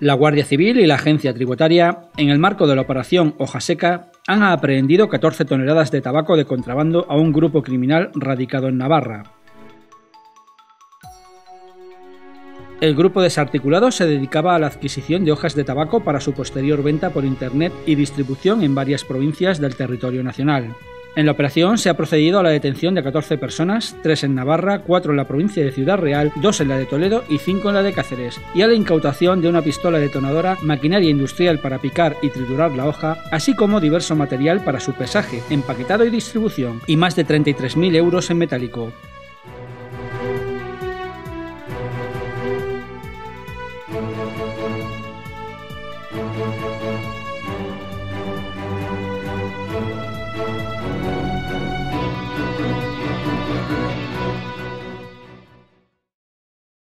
La Guardia Civil y la Agencia Tributaria, en el marco de la operación Hoja Seca, han aprehendido 14 toneladas de tabaco de contrabando a un grupo criminal radicado en Navarra. El grupo desarticulado se dedicaba a la adquisición de hojas de tabaco para su posterior venta por Internet y distribución en varias provincias del territorio nacional. En la operación se ha procedido a la detención de 14 personas, 3 en Navarra, 4 en la provincia de Ciudad Real, 2 en la de Toledo y 5 en la de Cáceres, y a la incautación de una pistola detonadora, maquinaria industrial para picar y triturar la hoja, así como diverso material para su pesaje, empaquetado y distribución, y más de 33.000 euros en metálico.